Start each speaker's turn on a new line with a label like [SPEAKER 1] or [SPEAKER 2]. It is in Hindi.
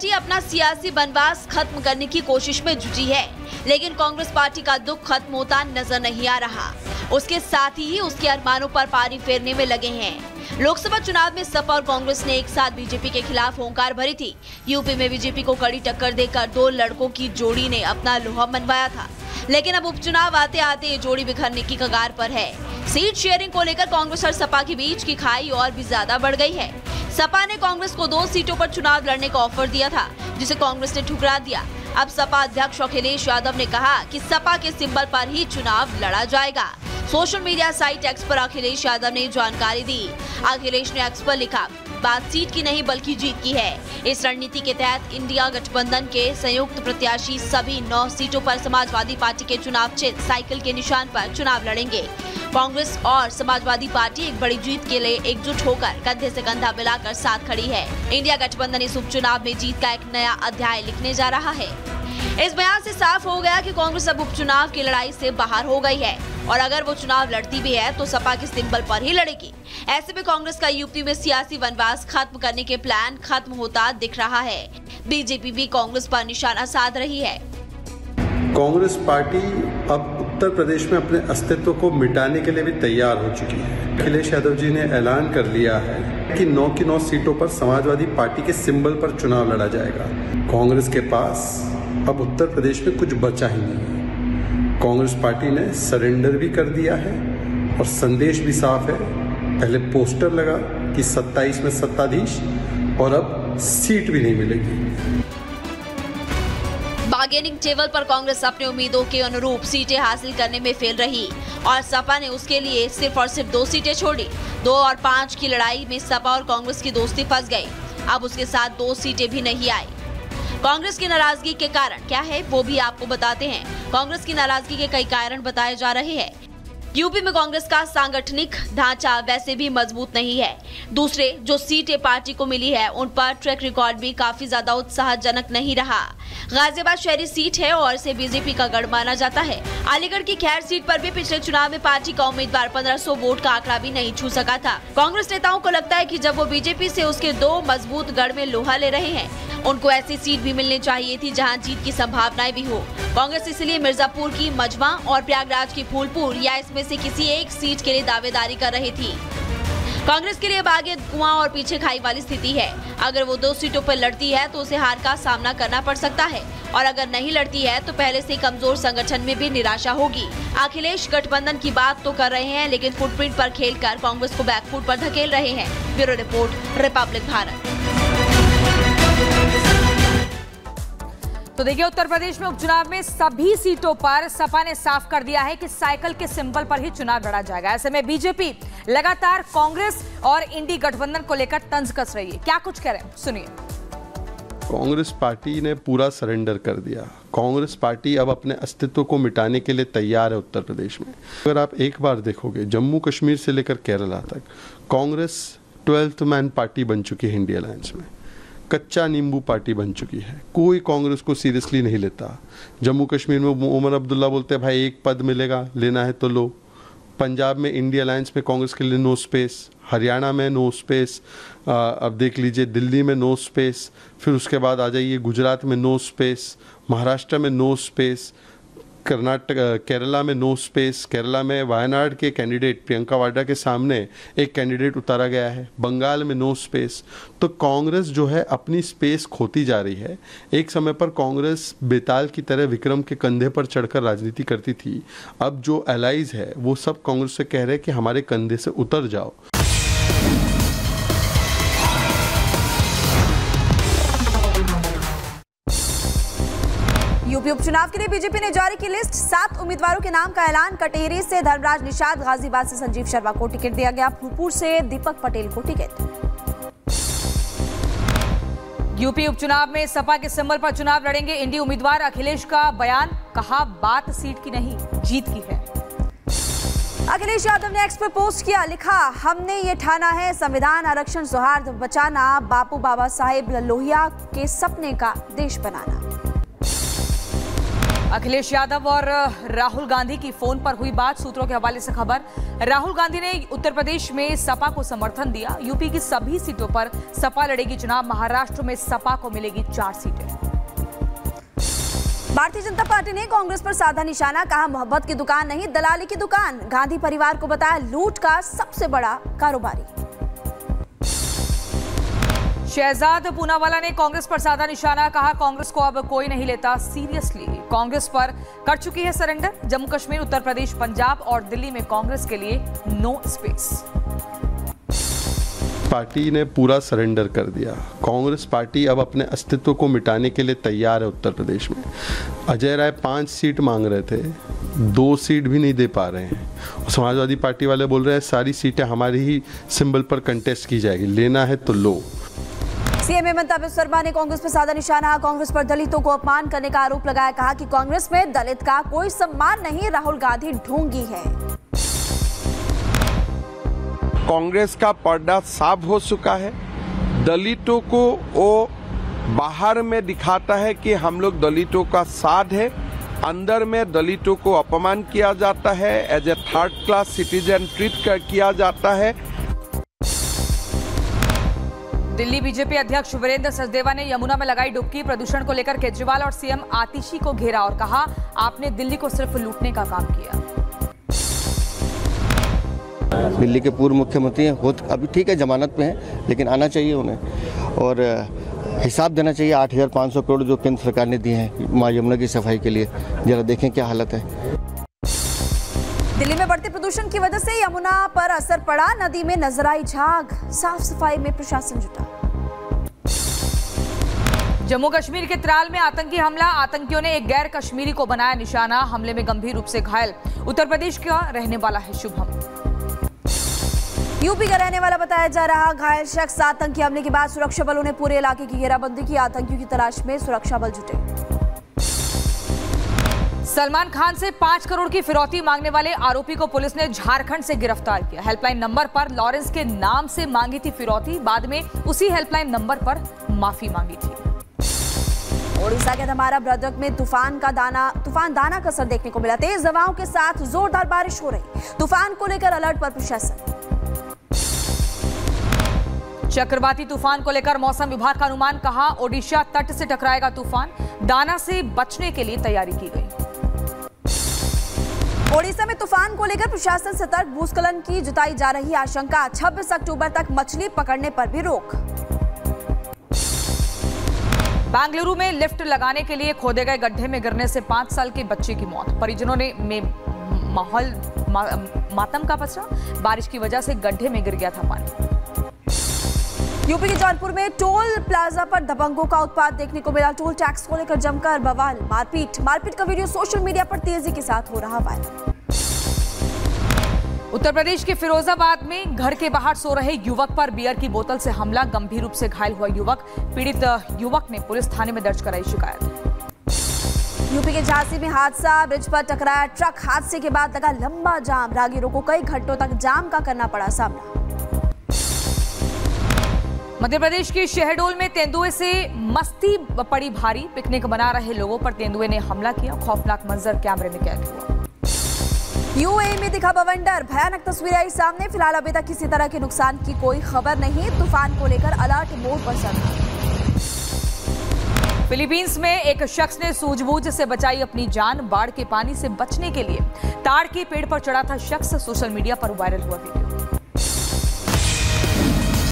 [SPEAKER 1] पार्टी अपना सियासी बनवास खत्म करने की कोशिश में जुटी है, लेकिन कांग्रेस पार्टी का दुख खत्म होता नज़र नहीं आ रहा। उसके साथ ही उसके अरमानों पर पारी फेरने में लगे हैं। लोकसभा चुनाव में सपा और कांग्रेस ने एक साथ बीजेपी के खिलाफ होंकार भरी थी। यूपी में बीजेपी को कड़ी टक्कर देकर दो लड़कों की जोड़ी ने अपना लोहा मनवाया था। लेकिन अब उपचुनाव आते आते ये जोड़ी बिखरने की कगार पर है। सीट शेयरिंग को लेकर कांग्रेस और सपा के बीच की खाई और भी ज़्यादा बढ़ गई है। सपा ने कांग्रेस को दो सीटों पर चुनाव लड़ने का ऑफ़र दिया था, जिसे कांग्रेस ने ठुकरा दिया। अब सपा अध्यक्ष अखिलेश यादव ने कहा कि सपा के सिंबल पर ही चुनाव लड़ा जाएगा। सोशल मीडिया साइट एक्स पर अखिलेश यादव ने जानकारी दी। अखिलेश ने एक्स पर लिखा, बात सीट की नहीं, बल्कि जीत की है। इस रणनीति के तहत इंडिया गठबंधन के संयुक्त प्रत्याशी सभी नौ सीटों पर समाजवादी पार्टी के चुनाव चिन्ह साइकिल के निशान पर चुनाव लड़ेंगे। कांग्रेस और समाजवादी पार्टी एक बड़ी जीत के लिए एकजुट होकर कंधे से कंधा मिलाकर साथ खड़ी है। इंडिया गठबंधन इस उपचुनाव में जीत का एक नया अध्याय लिखने जा रहा है। इस बयान से साफ़ हो गया कि कांग्रेस अब उपचुनाव की लड़ाई से बाहर हो गई है और अगर वो चुनाव लड़ती भी है तो सपा के सिंबल पर ही लड़ेगी? ऐसे में कांग्रेस का यूपी में सियासी वनवास खत्म करने के प्लान खत्म होता दिख रहा है। बीजेपी भी कांग्रेस पर निशाना साध रही है।
[SPEAKER 2] कांग्रेस पार्टी अब उत्तर प्रदेश में अपने अस्तित्व को मिटाने के लिए भी तैयार हो चुकी है। अखिलेश यादव जी ने ऐलान कर लिया है कि नौ की नौ सीटों पर समाजवादी पार्टी के सिंबल पर चुनाव लड़ा जाएगा। कांग्रेस के पास अब उत्तर प्रदेश में कुछ बचा ही नहीं है। कांग्रेस पार्टी ने सरेंडर भी कर दिया है और संदेश भी साफ़ है। पहले पोस्टर लगा कि 27 में सत्ताधीश और अब सीट भी नहीं मिलेगी।
[SPEAKER 1] बार्गेनिंग टेबल पर कांग्रेस अपने उम्मीदों के अनुरूप सीटें हासिल करने में फेल रही और सपा ने उसके लिए सिर्फ़ और सिर्फ़ दो सीटें छोड़ी। दो और पाँच की लड़ाई में सपा और कांग्रेस की दोस्ती फंस गई। अब उसके साथ दो सीटें भी नहीं आई। कांग्रेस की नाराज़गी के कारण, क्या है वो भी आपको बताते हैं। कांग्रेस की नाराज़गी के कई कारण बताए जा रहे हैं। यूपी में कांग्रेस का सांगठनिक ढांचा वैसे भी मज़बूत नहीं है। दूसरे, जो सीटें पार्टी को मिली है, उन पर ट्रैक रिकॉर्ड भी काफ़ी ज़्यादा उत्साहजनक नहीं रहा। गाजियाबाद शहरी सीट है और इसे बीजेपी का गढ़ माना जाता है। अलीगढ़ की खैर सीट पर भी पिछले चुनाव में पार्टी का उम्मीदवार 1500 वोट का आंकड़ा भी नहीं छू सका था। कांग्रेस नेताओं को लगता है कि जब वो बीजेपी से उसके दो मज़बूत गढ़ में लोहा ले रहे हैं, उनको ऐसी सीट भी मिलनी चाहिए थी जहाँ जीत की संभावनाएँ भी हो। कांग्रेस इसलिए मिर्जापुर की मजमा और प्रयागराज की फूलपुर या इसमें से किसी एक सीट के लिए दावेदारी कर रही थी। कांग्रेस के लिए बागे कुआँ और पीछे खाई वाली स्थिति है। अगर वो दो सीटों पर लड़ती है तो उसे हार का सामना करना पड़ सकता है। और अगर नहीं लड़ती है तो पहले से कमज़ोर संगठन में भी निराशा होगी। अखिलेश गठबंधन की बात तो कर रहे हैं, लेकिन फुटप्रिंट पर खेलकर कांग्रेस को बैकफुट पर धकेल रहे हैं। Bureau report, Republic Bharat.
[SPEAKER 3] तो देखिए, उत्तर प्रदेश में उपचुनाव में सभी सीटों पर सपा ने साफ़ कर दिया है कि साइकिल के सिंबल पर ही चुनाव लड़ा जाएगा। ऐसे में बीजेपी लगातार कांग्रेस और इंडी गठबंधन को लेकर तंज कस रही है। क्या कुछ कह रहे हैं? सुनिए।
[SPEAKER 2] कांग्रेस पार्टी ने पूरा सरेंडर कर दिया। कांग्रेस पार्टी अब अपने अस्तित्व को मिटाने के लिए तैयार है उत्तर प्रदेश में। अगर आप एक बार देखोगे, जम्मू कश्मीर से लेकर केरला तक, कांग्रेस ट्वेल्थ मैन पार्टी बन चुकी है इंडिया अलायंस में। कच्चा नींबू पार्टी बन चुकी है। कोई कांग्रेस को सीरियसली नहीं लेता। जम्मू कश्मीर में उमर अब्दुल्ला बोलते हैं, भाई, एक पद मिलेगा, लेना है तो लो। पंजाब में इंडिया अलायंस में कांग्रेस के लिए नो स्पेस। हरियाणा में नो स्पेस। अब देख लीजिए, दिल्ली में नो स्पेस। फिर उसके बाद आ जाइए, गुजरात में नो स्पेस। महाराष्ट्र में नो स्पेस। कर्नाटक केरला में नो स्पेस केरला में वायनाड के कैंडिडेट प्रियंका वाड्रा के सामने एक कैंडिडेट उतारा गया है। बंगाल में नो स्पेस तो कांग्रेस जो है, अपनी स्पेस खोती जा रही है। एक समय पर कांग्रेस बेताल की तरह विक्रम के कंधे पर चढ़कर राजनीति करती थी। अब जो एलाइज है, वो सब कांग्रेस से कह रहे हैं कि हमारे कंधे से उतर जाओ।
[SPEAKER 4] उपचुनाव के लिए बीजेपी ने जारी की लिस्ट। सात उम्मीदवारों के नाम का ऐलान। कटेरी से धर्मराज निषाद गाजीबाद से संजीव शर्मा को टिकट दिया गया। फूलपुर से दीपक पटेल को टिकट।
[SPEAKER 3] यूपी उपचुनाव में सपा के सिंबल पर चुनाव लड़ेंगे इंडी उम्मीदवार अखिलेश का बयान कहा बात सीट की नहीं जीत की है।
[SPEAKER 4] अखिलेश यादव ने एक्स पर पोस्ट किया लिखा हमने ये ठाना है संविधान आरक्षण सौहार्द बचाना बापू बाबा साहेब लोहिया के सपने का देश बनाना।
[SPEAKER 3] अखिलेश यादव और राहुल गांधी की फ़ोन पर हुई बात, सूत्रों के हवाले से खबर। राहुल गांधी ने उत्तर प्रदेश में सपा को समर्थन दिया। यूपी की सभी सीटों पर सपा लड़ेगी चुनाव। महाराष्ट्र में सपा को मिलेगी चार सीटें।
[SPEAKER 4] भारतीय जनता पार्टी ने कांग्रेस पर साधा निशाना, कहा, मोहब्बत की दुकान नहीं, दलाली की दुकान। गांधी परिवार को बताया, लूट का सबसे बड़ा कारोबारी।
[SPEAKER 3] शहजाद पूनावाला ने कांग्रेस पर साधा निशाना, कहा कांग्रेस को अब कोई नहीं लेता सीरियसली। कांग्रेस पर कर चुकी है सरेंडर। जम्मू कश्मीर, उत्तर प्रदेश, पंजाब और दिल्ली में कांग्रेस के लिए नो स्पेस
[SPEAKER 2] पार्टी ने पूरा सरेंडर कर दिया। कांग्रेस पार्टी अब अपने अस्तित्व को मिटाने के लिए तैयार है उत्तर प्रदेश में। अजय राय पाँच सीट मांग रहे थे, दो सीट भी नहीं दे पा रहे हैं। समाजवादी पार्टी वाले बोल रहे हैं, सारी सीटें हमारी ही सिंबल पर कंटेस्ट की जाएगी, लेना है तो लो।
[SPEAKER 4] सीएम हेमंत शर्मा ने कांग्रेस पर साधा निशाना, कांग्रेस पर दलितों को अपमान करने का आरोप लगाया, कहा कि कांग्रेस में दलित का कोई सम्मान नहीं, राहुल गांधी ढोंगी है।
[SPEAKER 5] कांग्रेस का पर्दा साफ़ हो चुका है। दलितों को वो बाहर में दिखाता है कि हम लोग दलितों का साथ है। अंदर में दलितों को अपमान किया जाता है as a third class citizen treat किया जाता है।
[SPEAKER 3] दिल्ली बीजेपी अध्यक्ष वीरेंद्र सचदेवा ने यमुना में लगाई डुबकी, प्रदूषण को लेकर केजरीवाल और सीएम आतिशी को घेरा और कहा, आपने दिल्ली को सिर्फ़ लूटने का काम किया।
[SPEAKER 6] दिल्ली के पूर्व मुख्यमंत्री हो अभी ठीक है, जमानत पे हैं, लेकिन आना चाहिए उन्हें। और हिसाब देना चाहिए, आठ हज़ार पाँच सौ करोड़ जो केंद्र सरकार ने दिए हैं माँ यमुना की सफ़ाई के लिए। जरा देखें क्या हालत है।
[SPEAKER 4] दिल्ली में बढ़ते प्रदूषण की वजह से यमुना पर असर पड़ा नदी में नज़र आई झाग साफ़ सफ़ाई में प्रशासन जुटा।
[SPEAKER 3] जम्मू कश्मीर के त्राल में आतंकी हमला आतंकियों ने एक गैर कश्मीरी को बनाया निशाना हमले में गंभीर रूप से घायल। उत्तर प्रदेश का रहने वाला है शुभम।
[SPEAKER 4] यूपी का रहने वाला बताया जा रहा घायल शख्स आतंकी हमले के बाद सुरक्षा बलों ने पूरे इलाके की घेराबंदी की आतंकियों की तलाश में सुरक्षा बल जुटे।
[SPEAKER 3] सलमान खान से पाँच करोड़ की फिरौती मांगने वाले आरोपी को पुलिस ने झारखंड से गिरफ़्तार किया। हेल्पलाइन नंबर पर लॉरेंस के नाम से मांगी थी फिरौती बाद में उसी हेल्पलाइन नंबर पर माफ़ी मांगी थी।
[SPEAKER 4] ओडिशा के धमारा ब्रदक में तूफ़ान का दाना तूफ़ान दाना का असर देखने को मिला। तेज हवाओं के साथ जोरदार बारिश हो रही। तूफ़ान को लेकर अलर्ट पर प्रशासन।
[SPEAKER 3] चक्रवाती तूफ़ान को लेकर मौसम विभाग का अनुमान कहा ओडिशा तट से टकराएगा तूफ़ान। दाना से बचने के लिए तैयारी की गई।
[SPEAKER 4] ओडिशा में तूफ़ान को लेकर प्रशासन सतर्क भूस्खलन की जुताई जा रही आशंका। 26 अक्टूबर तक मछली पकड़ने पर भी रोक।
[SPEAKER 3] बेंगलुरु में लिफ्ट लगाने के लिए खोदे गए गड्ढे में गिरने से पाँच साल के बच्चे की मौत। परिजनों ने माहौल मा, मातम का पसरा। बारिश की वजह से गड्ढे में गिर गया था पानी।
[SPEAKER 4] यूपी के जौनपुर में टोल प्लाजा पर दबंगों का उत्पाद देखने को मिला। टोल टैक्स को लेकर जमकर बवाल मारपीट। मारपीट का वीडियो सोशल मीडिया पर तेज़ी के साथ हो रहा वायरल।
[SPEAKER 3] उत्तर प्रदेश के फिरोजाबाद में घर के बाहर सो रहे युवक पर बियर की बोतल से हमला। गंभीर रूप से घायल हुआ युवक। पीड़ित युवक ने पुलिस थाने में दर्ज कराई शिकायत।
[SPEAKER 4] यूपी के झांसी में हादसा ब्रिज पर टकराया ट्रक। हादसे के बाद लगा लंबा जाम। राहगीरों को कई घंटों तक जाम का करना पड़ा सामना।
[SPEAKER 3] मध्य प्रदेश के शहडोल में तेंदुए से मस्ती पड़ी भारी। पिकनिक बना रहे लोगों पर तेंदुए ने हमला किया। खौफनाक मंजर कैमरे में कैद हुआ।
[SPEAKER 4] यूएई में दिखा बवंडर। भयानक तस्वीरें आई सामने। फ़िलहाल अभी तक किसी तरह के नुकसान की कोई खबर नहीं। तूफ़ान को लेकर अलर्ट मोड पर सरकार।
[SPEAKER 3] फिलीपींस में एक शख्स ने सूझबूझ से बचाई अपनी जान बाढ़ के पानी से बचने के लिए। ताड़ के पेड़ पर चढ़ा था शख्स। सोशल मीडिया पर वायरल हुआ वीडियो।